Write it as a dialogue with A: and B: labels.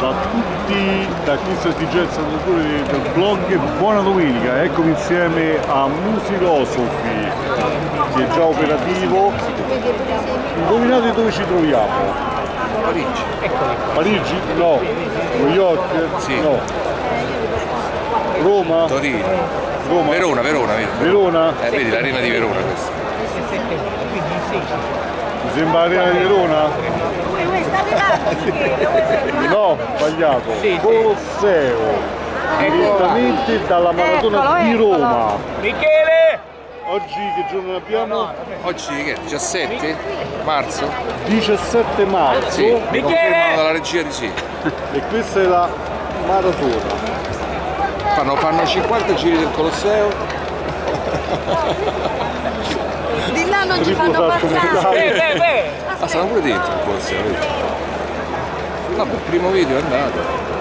A: da tutti da Christopher di Gerson del blog buona domenica eccomi insieme a Musilosofi che è già operativo indovinate dove ci troviamo
B: Parigi
A: Parigi? no New York?
B: Sì.
A: no Roma?
B: Torino
A: Roma?
B: Verona Verona Verona?
A: Verona?
B: Eh, vedi l'arena di Verona questa
A: Sembra l'arena di Verona? No, sbagliato. Colosseo. Direttamente dalla maratona di Roma.
C: Michele!
A: Oggi che giorno abbiamo?
B: Oggi che è? 17 marzo?
A: 17 marzo
B: Sì, mi confermano dalla regia di sì.
A: e questa è la maratona.
B: Fanno, fanno 50 giri del Colosseo.
D: Non ci fanno passare.
C: Beh, beh, beh!
B: Ah, stanno pure dentro vedi? Vabbè, il primo video è andato.